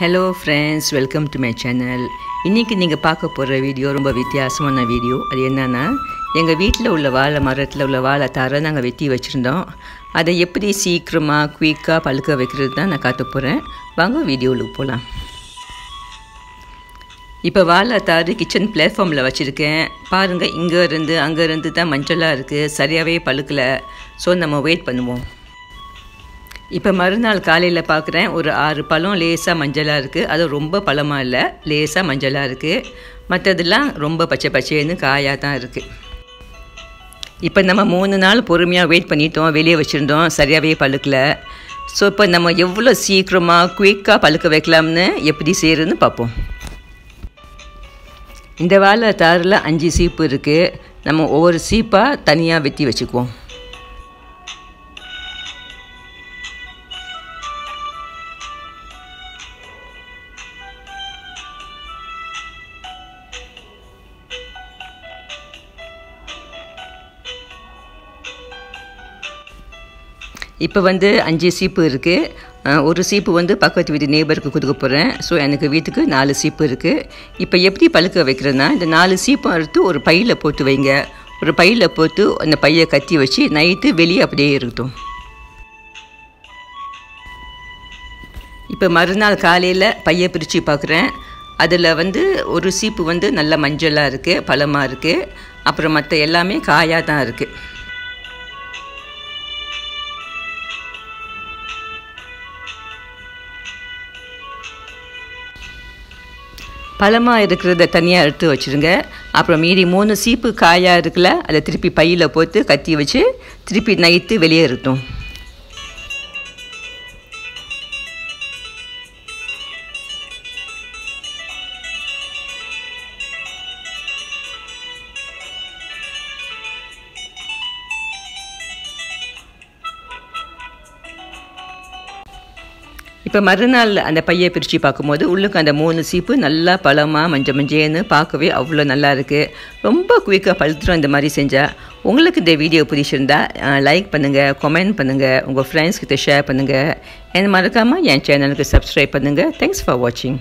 Hello friends welcome to my channel இன்றைக்கி நீங்கள் பார்க்க போகிற வீடியோ ரொம்ப வித்தியாசமான வீடியோ அது என்னென்னா எங்கள் வீட்டில் உள்ள வாழை மரத்தில் உள்ள வாழை தர நாங்கள் வெட்டி வச்சுருந்தோம். அதை எப்படி சீக்கிரமாக குயிக்காக பழுக்க வைக்கிறது தான் நான் காட்ட போகிறேன் வாங்க வீடியோவுக்கு போகலாம் இப்போ வாழை தாறு கிச்சன் பிளாட்ஃபார்மில் வச்சுருக்கேன். பாருங்கள் இங்கேருந்து அங்கேருந்து அங்கே இருந்து தான் மஞ்சளாக இருக்குது சரியாகவே பழுக்கலை. ஸோ நம்ம வெயிட் பண்ணுவோம். இப்போ மறுநாள் காலையில் பார்க்குறேன் ஒரு ஆறு பழம் லேசாக மஞ்சளாக இருக்குது அது ரொம்ப பழமாக இல்லை லேசாக மஞ்சளாக இருக்குது மற்றதெல்லாம் ரொம்ப பச்சை பச்சைன்னு காயாக தான் இருக்குது இப்போ நம்ம மூணு நாள் பொறுமையாக வெயிட் பண்ணிட்டோம் வெளியே வச்சுருந்தோம் சரியாகவே பழுக்கலை. ஸோ இப்போ நம்ம எவ்வளோ சீக்கிரமாக குயிக்காக பழுக்க வைக்கலாம்னு எப்படி செய்கிறதுன்னு பார்ப்போம் இந்த வாழை தாரில் அஞ்சு சீப்பு இருக்குது நம்ம ஒவ்வொரு சீப்பாக தனியாக வெட்டி வச்சுக்குவோம். இப்போ வந்து அஞ்சு சீப்பு இருக்குது ஒரு சீப்பு வந்து பக்கத்து வீட்டு நேபருக்கு கொடுக்க போகிறேன் ஸோ எனக்கு வீட்டுக்கு நாலு சீப்பு இருக்குது இப்போ எப்படி பழுக்க வைக்கிறதுனா இந்த நாலு சீப்பை அறுத்து ஒரு பையில் போட்டு வைங்க. ஒரு பையில் போட்டு அந்த பையை கத்தி வச்சு நைட்டு வெளியே அப்படியே இருக்கட்டும். இப்போ மறுநாள் காலையில் பையை பிரித்து பார்க்குறேன் அதில் வந்து ஒரு சீப்பு வந்து நல்ல மஞ்சளாக இருக்குது பழமாக இருக்குது அப்புறம் மற்ற எல்லாமே காயாக தான் இருக்குது பழமாக இருக்கிறத தனியாக எடுத்து வச்சுருங்க. அப்புறம் மீறி மூணு சீப்பு காயாக இருக்குல்ல அதை திருப்பி பையில் போட்டு கத்தி வச்சு திருப்பி நைட்டு வெளியே இருக்கட்டும். இப்போ மறுநாள் அந்த பையை பிரித்து பார்க்கும்போது உள்ளுக்கு அந்த மூணு சீப்பு நல்லா பழமாக மஞ்சள் மஞ்சேன்னு பார்க்கவே அவ்வளோ நல்லா இருக்குது ரொம்ப குயிக்காக பழுத்துரும் இந்த மாதிரி செஞ்சால் உங்களுக்கு இந்த வீடியோ பிடிச்சிருந்தா லைக் பண்ணுங்கள் கமெண்ட் பண்ணுங்கள் உங்கள் ஃப்ரெண்ட்ஸ்கிட்ட ஷேர் பண்ணுங்கள் என்ன மறக்காமல் என் சேனலுக்கு சப்ஸ்கிரைப் பண்ணுங்கள் தேங்க்ஸ் ஃபார் வாட்சிங்